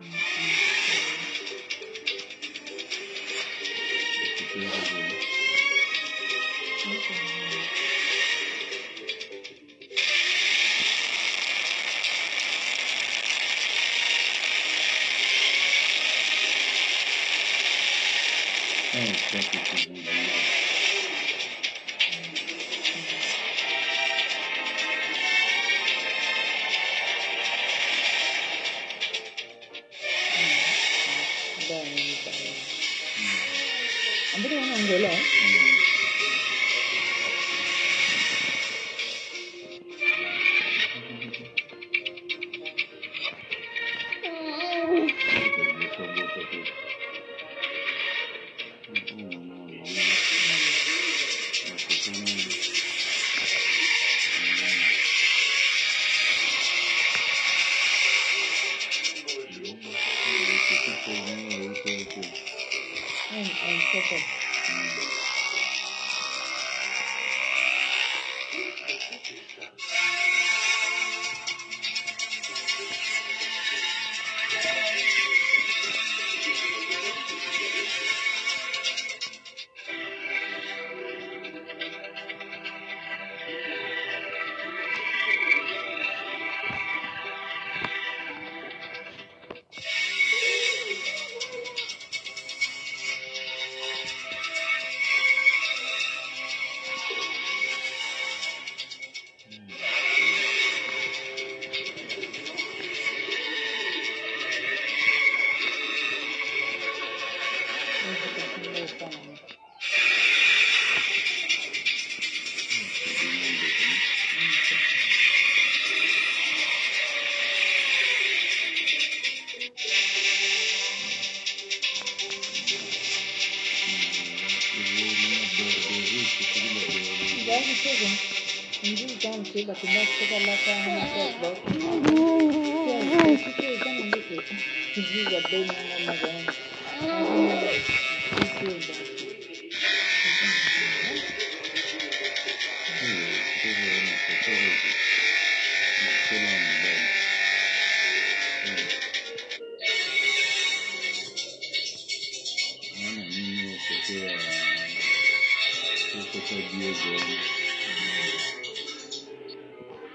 Thank you for é. അമ്പത് രൂപ അല്ലേ? José. Deve chegar. Um dia então chega, tu vai chegar lá para arrumar suas botas. Se você já não me quer, diga bem na mamãe. Yeah. Бог, уходи, Бог.